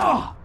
Oh.